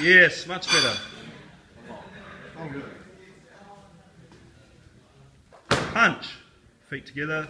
Yes, much better. Oh, Punch. Feet together.